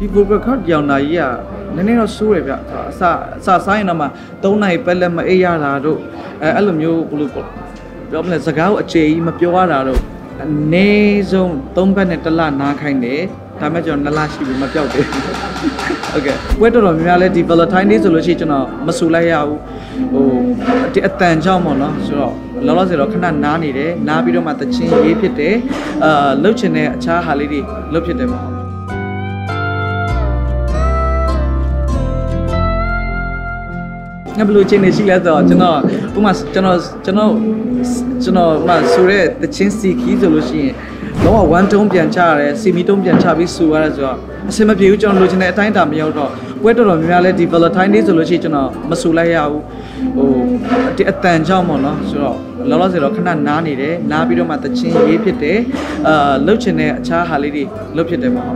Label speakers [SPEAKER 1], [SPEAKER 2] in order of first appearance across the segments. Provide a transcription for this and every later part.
[SPEAKER 1] ဒီ vocal cord ကြောင်နာကြီးကနည်းနည်းတော့စိုးရဗျအစအစဆိုင်ရင်တော့မှ3နိုင်ပက်လက်မအေးရတာတို့အဲအဲ့လိုမျိုးဘယ်လိုပေါ့ပြောမလဲစကားကိုအခြေကြီးမပြောရတာတို့အနည်းဆုံး3ဘက်နဲ့တစ်လနားခိုင်းတယ်ဒါမဲ့ကျွန်တော်2လရှိပြီမပြောက်သေးဘူးဟုတ်ကဲ့ပွဲတော်တော်များများလဲဒီ Valentine Day ဆိုလို့ရှိရင်ကျွန်တော်မဆူလိုက်ရဘူးဟိုဒီအတန်ကြောင့်ပေါ့နော်ဆိုတော့လောလောဆယ်တော့ခဏနားနေတယ်နားပြီးတော့မှတချင်းရေးဖြစ်တယ်အာလှုပ်ချင်တဲ့အခြားဟာလေးတွေလှုပ်ဖြစ်တယ်ပေါ့ ငါဘယ်လိုချိန်နေရှိလဲဆိုတော့ကျွန်တော်ဥပမာကျွန်တော်ကျွန်တော်ကျွန်တော်ဥပမာဆိုရဲတချင်းစီခီးဆိုလို့ရှိရင်တော့ဝမ်တုံးပြန်ချရတယ်စီမီတုံးပြန်ချပြီးဆူရတယ်ဆိုတော့အဆင်မပြေဘူးကျွန်တော်လိုချင်တဲ့အတိုင်းတာမရောက်တော့ပွဲတော်တော်များများလဲဒီ Valentine Day ဆိုလို့ရှိရင်ကျွန်တော်မဆူလိုက်ရဘူးဟိုဒီအတန်ကြောင့်ပေါ့နော်ဆိုတော့လောလောဆယ်တော့ခဏနားနေတယ်နားပြီးတော့မှတချင်းရေးဖြစ်တယ်အာလှုပ်ချင်တဲ့အခြားဟာလေးတွေလှုပ်ဖြစ်တယ်ပေါ့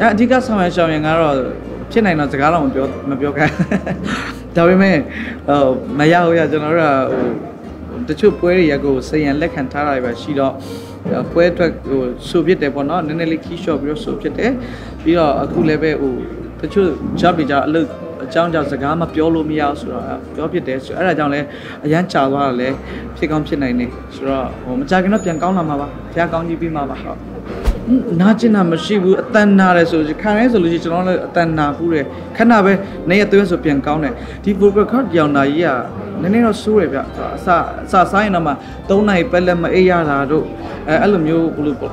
[SPEAKER 1] အဲအဓိကဆောင်ရရှောင်ရင်ကတော့ဖြစ်နိုင်တော့စကားတော့မပြောမပြောခိုင်းဒါပေမဲ့ဟိုမရဘူးရကျွန်တော်တို့ကဟိုတချို့ပွဲတွေရက်ကိုစေရန်လက်ခံထားတာတွေပဲရှိတော့ပွဲအတွက်ဟိုဆိုဖြစ်တယ်ပေါ့နော်နည်းနည်းလေးခီးလျှော့ပြီးတော့ဆိုဖြစ်တယ်ပြီးတော့အခုလည်းပဲဟိုတချို့ job တွေကြအလုပ်အကြောင်းကြောင့်စကားမပြောလို့မရဘူးဆိုတော့ပြောဖြစ်တယ်ဆိုအဲ့ဒါကြောင့်လည်းအရန်ကြာသွားတာလည်းဖြစ်ကောင်းဖြစ်နိုင်နေဆိုတော့ဟိုမကြခင်တော့ပြန်ကောင်းလာမှာပါဖះကောင်းကြီးပြီးမှာပါဟုတ် နာကျင်တာမရှိဘူးအတန်နာတယ်ဆိုခံရဲဆိုလို့ရှိရင်ကျွန်တော်လည်းအတန်နာဘူးတယ်ခဏပဲနေရသွေးဆိုပြန်ကောင်းတယ်ဒီ vocal cord ကြောင်နာကြီးကနည်းနည်းတော့စိုးရဗျအစအစဆိုင်ရင်တော့မှ3နိုင်ပက်လက်မအေးရတာတို့အဲအဲ့လိုမျိုးဘယ်လိုပေါ့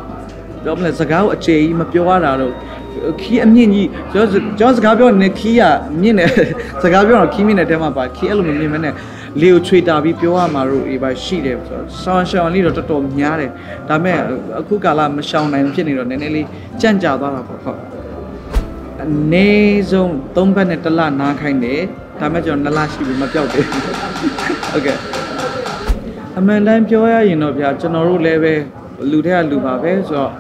[SPEAKER 1] ပြောမလဲစကားကိုအခြေကြီးမပြောရတာတို့ခီးအမြင့်ကြီးကျွန်တော်ကျွန်တော်စကားပြောနေခီးကမြင့်တယ်စကားပြောတော့ခီးမြင့်တဲ့တဲမှာပါခီးအဲ့လိုမမြင့်မနဲ့ လေကိုချွေတာပြီးပြောရမှာတို့အေးပါရှိတယ်ဆိုတော့ဆောင်းရှောင်းလေးတော့တော်တော်များတယ်ဒါပေမဲ့အခုကာလမရှောင်နိုင်ဖြစ်နေတော့နည်းနည်းလေးကြန့်ကြာသွားတာပေါ့ဟုတ်အနည်းဆုံး၃ဘက်နဲ့တစ်လနားခိုင်းတယ်ဒါပေမဲ့ကျွန်တော်2လရှိပြီမပြောက်သေးဘူးဟုတ်ကဲ့အမှန်တမ်းပြောရရင်တော့ဗျာကျွန်တော်တို့လည်းပဲလူတွေကလူပါပဲဆိုတော့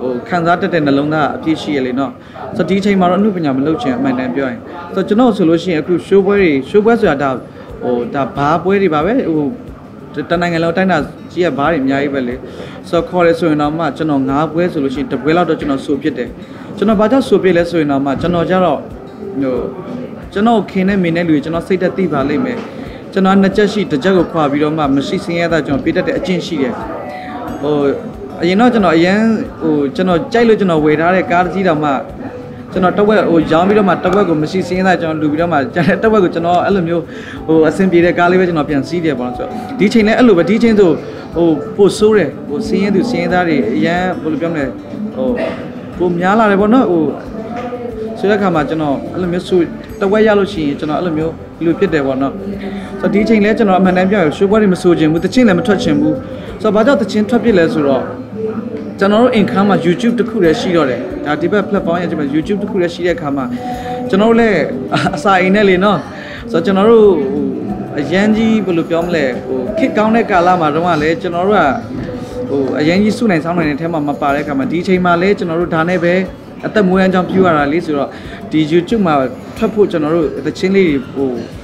[SPEAKER 1] ဟိုခံစားတတ်တဲ့နှလုံးသားအပြည့်ရှိရလေနော်ဆိုတော့ဒီအချိန်မှာတော့အမှုပညာမလုပ်ချင်အမှန်တမ်းပြောရင်ဆိုတော့ကျွန်တော်ဆိုလို့ရှိရင်အခုရှိုးပွဲတွေရှိုးပွဲဆိုတာဒါ ဟိုဒါဘားပွဲတွေပါပဲဟိုတနိုင်ငံလုံးတိုင်းတာကြီးရဘားတွေအများကြီးပဲလေဆိုတော့ခေါ်ရဲဆိုရင်တော့မှကျွန်တော်၅ပွဲဆိုလို့ရှိရင်တစ်ပွဲလောက်တော့ကျွန်တော်ဆိုဖြစ်တယ်ကျွန်တော်ဘာကြောင့်ဆိုပြလဲဆိုရင်တော့မှကျွန်တော်ကြတော့ဟိုကျွန်တော်ခင်နဲ့မင်းနဲ့လူတွေကျွန်တော်စိတ်သက်သိပါလိမ့်မယ်ကျွန်တော်နှစ်ချက်ရှိတစ်ချက်ကိုခွာပြီးတော့မှမရှိစင်းရတာကျွန်တော်ပြတတ်တဲ့အကျင့်ရှိတယ်ဟိုအရင်တော့ကျွန်တော်အရင်ဟိုကျွန်တော်ကြိုက်လို့ကျွန်တော်ဝယ်ထားတဲ့ကားတစ်စီးတောင်မှ ကျွန်တော်တစ်ဝက်ဟိုရောင်းပြီးတော့မှတစ်ဝက်ကိုမရှိစင်းရတာကျွန်တော်လူပြီးတော့မှကျန်တဲ့တစ်ဝက်ကိုကျွန်တော်အဲ့လိုမျိုးဟိုအဆင်ပြေတဲ့ကားလေးပဲကျွန်တော်ပြန်စီးတယ်ပေါ့နော်ဆိုတော့ဒီချိန်လဲအဲ့လိုပဲဒီချိန်ဆိုဟိုပို့ဆိုးတယ်ဟိုစင်းရသူစင်းရသားတွေအရင်ဘယ်လိုပြောမလဲဟိုကိုများလာတယ်ပေါ့နော်ဟိုဆိုတဲ့အခါမှာကျွန်တော်အဲ့လိုမျိုးဆူတဝက်ရလို့ရှိရင်ကျွန်တော်အဲ့လိုမျိုးလူဖြစ်တယ်ပေါ့နော်ဆိုတော့ဒီအချိန်လဲကျွန်တော်အမှန်တမ်းပြောရရှိုးပွဲတွေမဆိုချင်ဘူးတချင်းလည်းမထွက်ချင်ဘူးဆိုတော့ဘာကြောင့်တချင်းထွက်ဖြစ်လဲဆိုတော့ ကျွန်တော်တို့ income မှာ YouTube တစ်ခုတည်းရှိတော့တယ်ဒါဒီဘက် platform ရဲ့ကျွန်တော် YouTube တစ်ခုတည်းရှိတဲ့အခါမှာကျွန်တော်တို့လည်းအစာအိမ်နဲ့လေနော်ဆိုတော့ကျွန်တော်တို့ဟိုအရန်ကြီးဘယ်လိုပြောမလဲဟိုခစ်ကောင်းတဲ့ကာလမှာတော့ကလည်းကျွန်တော်တို့ကဟိုအရန်ကြီးစုနိုင်ဆောင်းနိုင်တဲ့ထဲမှာမပါတဲ့အခါမှာဒီအချိန်မှာလည်းကျွန်တော်တို့ဒါနဲ့ပဲအသက်မွေးအကြောင်းပြုရတာလေးဆိုတော့ဒီ YouTube မှာထွက်ဖို့ကျွန်တော်တို့တချင်းလေးတွေဟိုဟို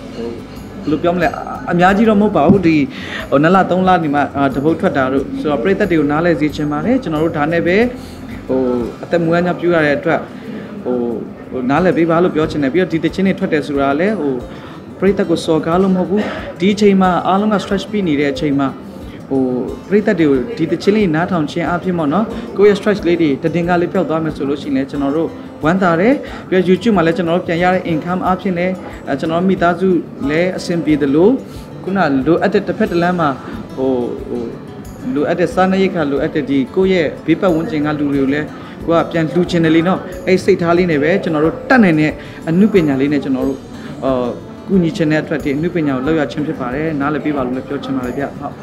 [SPEAKER 1] ဘယ်လိုပြောမလဲအများကြီးတော့မဟုတ်ပါဘူးဒီဟို2လ3လဒီမှာတပုတ်ထွက်တာတို့ဆိုတော့ပြည်သက်တွေကိုနားလဲစေချင်ပါတယ်ကျွန်တော်တို့ဒါနဲ့ပဲဟိုအသက်မွေးအကြောင်းပြုရတဲ့အတွက်ဟိုဟိုနားလဲပေးပါလို့ပြောချင်တယ်ပြီးတော့ဒီတချင်းတွေထွက်တယ်ဆိုတာလည်းဟိုပြည်သက်ကိုစော်ကားလို့မဟုတ်ဘူးဒီအချိန်မှာအားလုံးက stretch ပြီးနေတဲ့အချိန်မှာဟိုပြိသက်တွေကိုဒီတချင်းလေးနားထောင်ခြင်းအဖြစ်ပေါ့နော်ကိုယ့်ရဲ့ stress လေးတွေတတင်ကားလေးပျောက်သွားမယ်ဆိုလို့ရှိရင်လည်းကျွန်တော်တို့ ဝမ်းသာတယ်ပြီးတော့ YouTube မှာလည်းကျွန်တော်တို့ပြန်ရတဲ့ income အဖြစ်လည်းအဲကျွန်တော်တို့မိသားစုလည်းအဆင်ပြေတယ်လို့ခုနလိုအပ်တဲ့တစ်ဖက်တစ်လမ်းမှာဟိုဟိုလိုအပ်တဲ့စားနပ်ရိက္ခာလိုအပ်တဲ့ဒီကိုယ့်ရဲ့ဘေးပတ်ဝန်းကျင်ကလူတွေကိုလည်းကိုကပြန်လှူချင်တယ်လीနော်အဲ့စိတ်ထားလေးနဲ့ပဲကျွန်တော်တို့တတ်နိုင်တဲ့အမှုပညာလေးနဲ့ကျွန်တော်တို့အာကုညီချင်တဲ့အတွက်ဒီအမှုပညာကိုလောက်ရခြင်းဖြစ်ပါတယ်နားလည်ပေးပါလို့လည်းပြောချင်ပါတယ်ဗျဟုတ်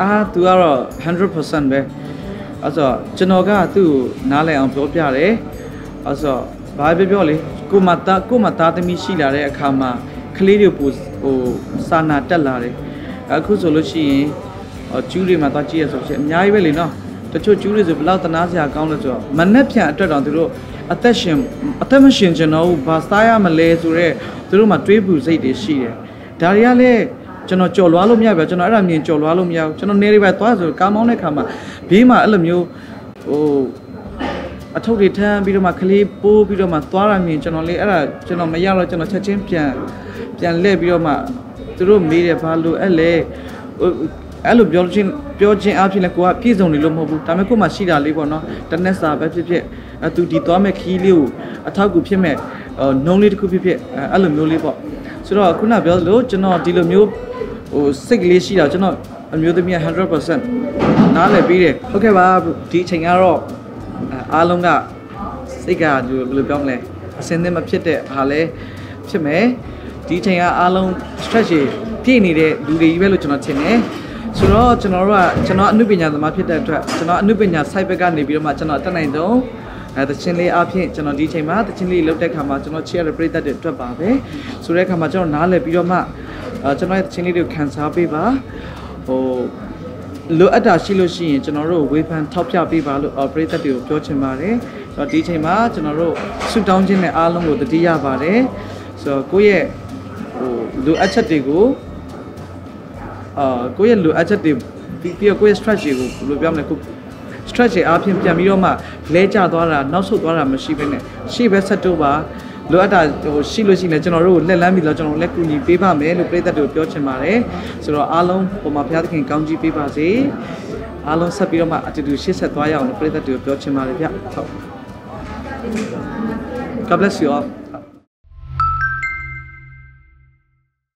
[SPEAKER 1] အာသူကတော့100%ပဲအဲ့ဆိုကျွန်တော်ကသူ့ကိုနားလည်အောင်ပြောပြတယ် အဲ့ဆိုဘာပဲပြောလေကိုမတာကိုမသားသမီးရှိလာတဲ့အခါမှာကလေးတွေပိုဟိုစာနာတက်လာတယ်အခုဆိုလို့ရှိရင်ဟိုကျူးတွေမှာသွားကြည့်ရဆိုရှင်အများကြီးပဲလေနော်တချို့ကျူးတွေဆိုဘယ်လောက်တနာစရာကောင်းလဲဆိုတော့မနဲ့ဖြန်အတွက်တောင်သူတို့အသက်ရှင်အသက်မရှင်ကျွန်တော်ဘာစားရမလဲဆိုတော့သူတို့မှာတွေးပူစိတ်တွေရှိတယ်ဒါတွေကလည်းဟကျွန်တော်ကြော်လွားလို့မရဘူးကျွန်တော်အဲ့ဒါမြင်ကြော်လွားလို့မရဘူးကျွန်တော်နေရိပဲသွားဆိုကားမောင်းတဲ့ခါမှာဘေးမှာအဲ့လိုမျိုးဟို အထုပ်တွေထမ်းပြီးတော့မှကလေးပိုးပြီးတော့မှသွားရမြင်ကျွန်တော်လေးအဲ့ဒါကျွန်တော်မရတော့ကျွန်တော်ချက်ချင်းပြန်ပြန်လှည့်ပြီးတော့မှသူတို့မေးတယ်ဘာလို့အဲ့လေဟိုအဲ့လိုပြောချင်းပြောချင်းအားဖြင့်လည်းကိုကပြည့်စုံနေလို့မဟုတ်ဘူးဒါပေမဲ့ကို့မှာရှိတာလေးပေါ့နော်တနက်စာပဲဖြစ်ဖြစ်အဲသူဒီသွားမဲ့ခီးလေးကိုအထောက်အကူဖြစ်မဲ့နှုံးလေးတစ်ခုဖြစ်ဖြစ်အဲအဲ့လိုမျိုးလေးပေါ့ဆိုတော့ခုနပြောသလိုကျွန်တော်ဒီလိုမျိုးဟိုစိတ်ကလေးရှိတာကျွန်တော်အမျိုးသမီး100%နားလည်ပြီးတယ်ဟုတ်ကဲ့ပါဒီအချိန်ကတော့ အဲအားလုံးကစိတ်ကဘယ်လိုပြောမလဲအစင်းသင်းမဖြစ်တဲ့ဟာလဲဖြစ်မယ်ဒီအချိန်ကအားလုံး stress တွေပြည့်နေတဲ့လူတွေကြီးပဲလို့ကျွန်တော်ထင်တယ်ဆိုတော့ကျွန်တော်တို့ကကျွန်တော်အနုပညာသမားဖြစ်တဲ့အတွက်ကျွန်တော်အနုပညာ site ဘက်ကနေပြီးတော့မှကျွန်တော်တက်နိုင်တော့အဲတချင်းလေးအဖြစ်ကျွန်တော်ဒီအချိန်မှာတချင်းလေးလုတ်တဲ့ခါမှာကျွန်တော်ချီရတဲ့ပြိသက်တွေအတွက်ပါပဲဆိုတဲ့ခါမှာကျွန်တော်နားလည်ပြီးတော့မှအဲကျွန်တော်ရဲ့တချင်းလေးတွေကိုခံစားပေးပါဟို လိုအပ်တာရှိလို့ရှိရင်ကျွန်တော်တို့ဝေဖန်ထောက်ပြပေးပါလို့ operator တွေကိုပြောချင်ပါတယ်ဆိုတော့ဒီအချိန်မှာကျွန်တော်တို့ဆူတောင်းခြင်းနဲ့အားလုံးကိုတတိရပါတယ်ဆိုတော့ကိုယ့်ရဲ့ဟိုလိုအပ်ချက်တွေကိုအာကိုယ့်ရဲ့လိုအပ်ချက်တွေပြီးပြီးတော့ကိုယ့်ရဲ့ stretch တွေကိုဘယ်လိုပြောမလဲကို stretch တွေအားဖြင့်ပြန်ပြီးတော့မှလဲကျသွားတာနောက်ဆုတ်သွားတာမရှိဘဲနဲ့ရှေ့ဘက်ဆက်တော့ပါ လိုအပ်တာဟိုရှိလို့ရှိရင်လည်းကျွန်တော်တို့ကိုလက်လန်းပြီးတော့ကျွန်တော်တို့လက်ကူညီပေးပါမယ်လို့ပြည်သက်တို့ပြောချင်ပါတယ်ဆိုတော့အားလုံးပုံမှာဘုရားသခင်ကောင်းကြီးပေးပါစေအားလုံးဆက်ပြီးတော့မှအတူတူရှေ့ဆက်သွားရအောင်လို့ပြည်သက်တို့ပြောချင်ပါတယ်ဗျဟုတ် God bless you all